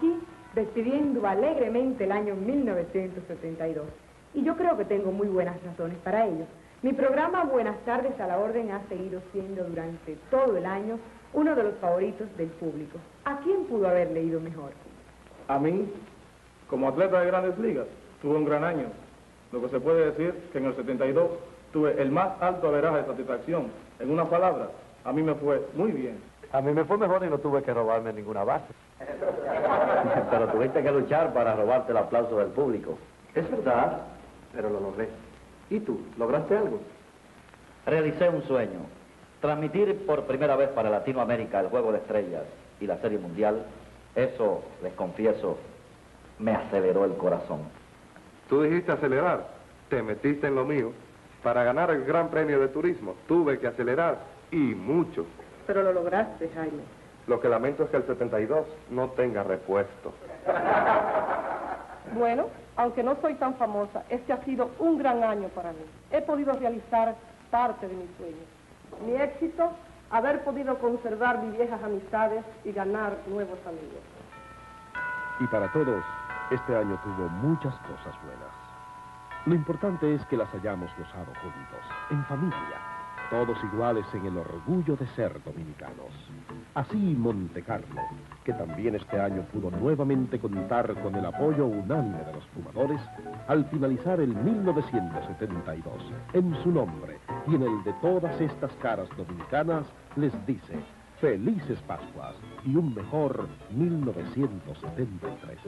aquí despidiendo alegremente el año 1972. Y yo creo que tengo muy buenas razones para ello. Mi programa Buenas tardes a la orden ha seguido siendo durante todo el año uno de los favoritos del público. ¿A quién pudo haber leído mejor? A mí, como atleta de grandes ligas, tuve un gran año. Lo que se puede decir que en el 72 tuve el más alto averaje de satisfacción. En una palabra, a mí me fue muy bien. A mí me fue mejor y no tuve que robarme ninguna base. Pero tuviste que luchar para robarte el aplauso del público. Es verdad, pero lo logré. ¿Y tú? ¿Lograste algo? Realicé un sueño. Transmitir por primera vez para Latinoamérica el Juego de Estrellas y la Serie Mundial, eso, les confieso, me aceleró el corazón. Tú dijiste acelerar, te metiste en lo mío. Para ganar el Gran Premio de Turismo tuve que acelerar y mucho. Pero lo lograste, Jaime. Lo que lamento es que el 72 no tenga repuesto. Bueno, aunque no soy tan famosa, este ha sido un gran año para mí. He podido realizar parte de mis sueños. Mi éxito, haber podido conservar mis viejas amistades y ganar nuevos amigos. Y para todos, este año tuvo muchas cosas buenas. Lo importante es que las hayamos gozado juntos, en familia, todos iguales en el orgullo de ser dominicanos. Así Monte Carlo, que también este año pudo nuevamente contar con el apoyo unánime de los fumadores, al finalizar el 1972, en su nombre y en el de todas estas caras dominicanas, les dice Felices Pascuas y un mejor 1973.